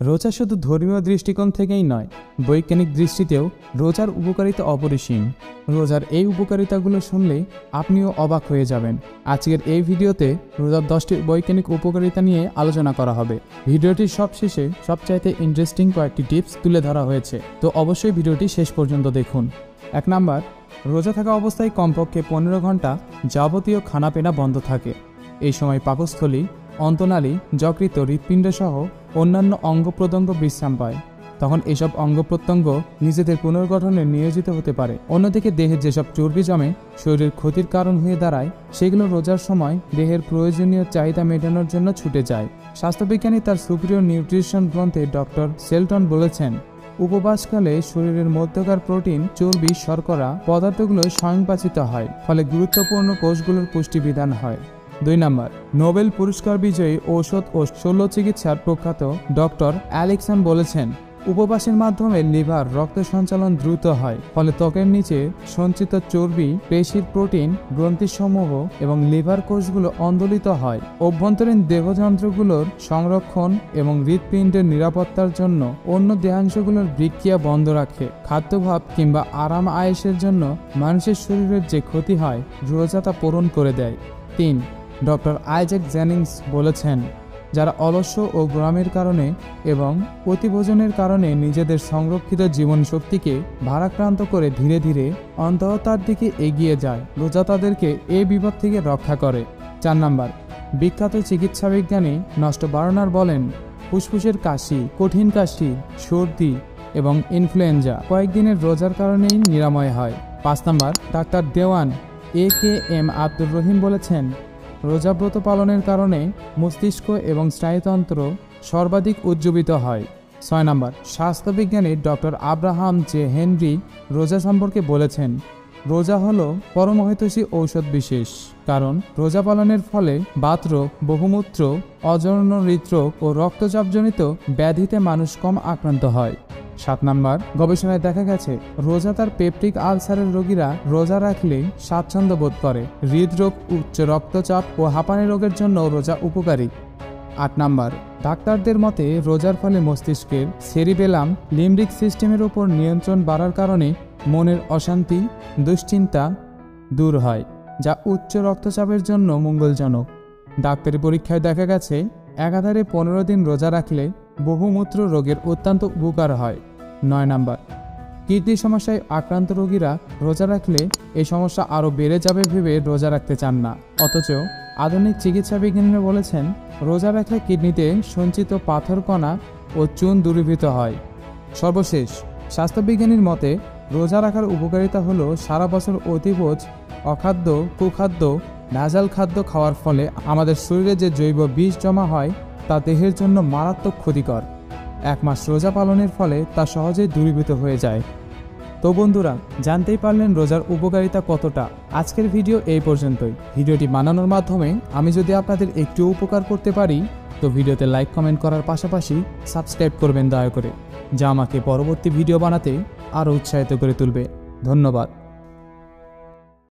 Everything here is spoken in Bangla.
রোজা শুধু ধর্মীয় দৃষ্টিকোণ থেকেই নয়, বৈজ্ঞানিক দৃষ্টিতেও রোজার উপকারিতা অপরিসীম। রোজার এই উপকারিতাগুলো শুনলে আপনিও অবাক হয়ে যাবেন। আজকের এই ভিডিওতে রোজার দশটি বৈজ্ঞানিক উপকারিতা নিয়ে আলোচনা করা হবে। ভিডিওটির সবশেষে সবচাইতে ইন্টারেস্টিং কয়েকটি টিপস তুলে ধরা হয়েছে। তো অবশ্যই ভিডিওটি শেষ পর্যন্ত দেখুন। এক নাম্বার, রোজা থাকা অবস্থায় কমপক্ষে পনেরো ঘণ্টা যাবতীয় খানাপিনা বন্ধ থাকে। এই সময় পাকস্থলী অন্তনালী যকৃত হৃৎপিণ্ড সহ অন্যান্য অঙ্গ প্রত্যঙ্গ বিশ্রাম পায়। তখন এসব অঙ্গ প্রত্যঙ্গ নিজেদের পুনর্গঠনে নিয়োজিত হতে পারে। অন্যদিকে দেহে যেসব চর্বি জমে, শরীরের ক্ষতির কারণ হয়ে দাঁড়ায়, সেগুলো রোজার সময় দেহের প্রয়োজনীয় চাহিদা মেটানোর জন্য ছুটে যায়। স্বাস্থ্যবিজ্ঞানী তার সুপ্রিয় নিউট্রিশন গ্রন্থে ডক্টর সেলটন বলেছেন, উপবাসকালে শরীরের মধ্যকার প্রোটিন, চর্বি, শর্করা, পদার্থগুলো স্বয়ংপাচিত হয়, ফলে গুরুত্বপূর্ণ কোষগুলোর পুষ্টিবিধান হয়। দুই নম্বর, নোবেল পুরস্কার বিজয়ী ঔষধ ও শল্য চিকিৎসার প্রখ্যাত ডক্টর অ্যালেক্সন বলেছেন, উপবাসের মাধ্যমে লিভার রক্ত সঞ্চালন দ্রুত হয়, ফলে ত্বকের নিচে সঞ্চিত চর্বি, পেশির প্রোটিন, গ্রন্থিসমূহ এবং লিভার কোষগুলো আন্দোলিত হয়। অভ্যন্তরীণ দেহযন্ত্রগুলোর সংরক্ষণ এবং হৃৎপিণ্ডের নিরাপত্তার জন্য অন্য দেহাংশগুলোর বিক্রিয়া বন্ধ রাখে। খাদ্যভাব কিংবা আরাম আয়েসের জন্য মানুষের শরীরের যে ক্ষতি হয় রোজা তা পূরণ করে দেয়। তিন ডক্টর আইজ্যাক জেনিংস বলেছেন, যারা অলস্য ও গ্রামের কারণে এবং প্রতিভোজনের কারণে নিজেদের সংরক্ষিত জীবন শক্তিকে ভারাক্রান্ত করে ধীরে ধীরে অন্তহতার দিকে এগিয়ে যায়, রোজা তাদেরকে এ বিপদ থেকে রক্ষা করে। চার নাম্বার, বিখ্যাত চিকিৎসা বিজ্ঞানী নষ্ট বারনার বলেন, ফুসফুসের কাশি, কঠিন কাশি, সর্দি এবং ইনফ্লুয়েঞ্জা কয়েকদিনের রোজার কারণেই নিরাময় হয়। পাঁচ number, doctor Dewan A K M Abdur Rahim বলেছেন রোজাব্রত পালনের কারণে মস্তিষ্ক এবং স্নায়ুতন্ত্র সর্বাধিক উজ্জীবিত হয়। ছয় নম্বর, স্বাস্থ্যবিজ্ঞানী ডক্টর আব্রাহাম জে হেনরি রোজা সম্পর্কে বলেছেন, রোজা হলো পরমহিতৈষী ঔষধ বিশেষ, কারণ রোজা পালনের ফলে বাতরোগ বহুমূত্র অজরণ হৃদরোগ ও রক্তচাপজনিত ব্যাধিতে মানুষ কম আক্রান্ত হয়। সাত নাম্বার। গবেষণায় দেখা গেছে, রোজা তার পেপটিক আলসারের রোগীরা রোজা রাখলে স্বাচ্ছন্দ্য বোধ করে। হৃদরোগ, উচ্চ রক্তচাপ ও হাঁপানি রোগের জন্য রোজা উপকারী। আট নাম্বার, ডাক্তারদের মতে রোজার ফলে মস্তিষ্কের সেরিবেলাম লিম্বিক সিস্টেমের উপর নিয়ন্ত্রণ বাড়ার কারণে মনের অশান্তি, দুশ্চিন্তা দূর হয়, যা উচ্চ রক্তচাপের জন্য মঙ্গলজনক। ডাক্তারি পরীক্ষায় দেখা গেছে একাধারে পনেরো দিন রোজা রাখলে বহুমূত্র রোগের অত্যন্ত উপকার হয়। নয় নাম্বার। কিডনি সমস্যায় আক্রান্ত রোগীরা রোজা রাখলে এই সমস্যা আরও বেড়ে যাবে ভেবে রোজা রাখতে চান না। অথচ আধুনিক চিকিৎসা বিজ্ঞানীরা বলেছেন, রোজা রাখলে কিডনিতে সঞ্চিত পাথর কণা ও চুন দূরীভূত হয়। সর্বশেষ স্বাস্থ্যবিজ্ঞানীর মতে, রোজা রাখার উপকারিতা হলো সারা বছর অতিবোঝ অখাদ্য, কুখাদ্য, নাজাল খাদ্য খাওয়ার ফলে আমাদের শরীরে যে জৈব বিষ জমা হয়, তা দেহের জন্য মারাত্মক ক্ষতিকর। এক মাস রোজা পালনের ফলে তা সহজেই দূরীভূত হয়ে যায়। তো বন্ধুরা, জানতেই পারলেন রোজার উপকারিতা কতটা। আজকের ভিডিও এই পর্যন্তই। ভিডিওটি বানানোর মাধ্যমে আমি যদি আপনাদের একটু উপকার করতে পারি, তো ভিডিওতে লাইক, কমেন্ট করার পাশাপাশি সাবস্ক্রাইব করবেন দয়া করে, যা আমাকে পরবর্তী ভিডিও বানাতে আরও উৎসাহিত করে তুলবে। ধন্যবাদ।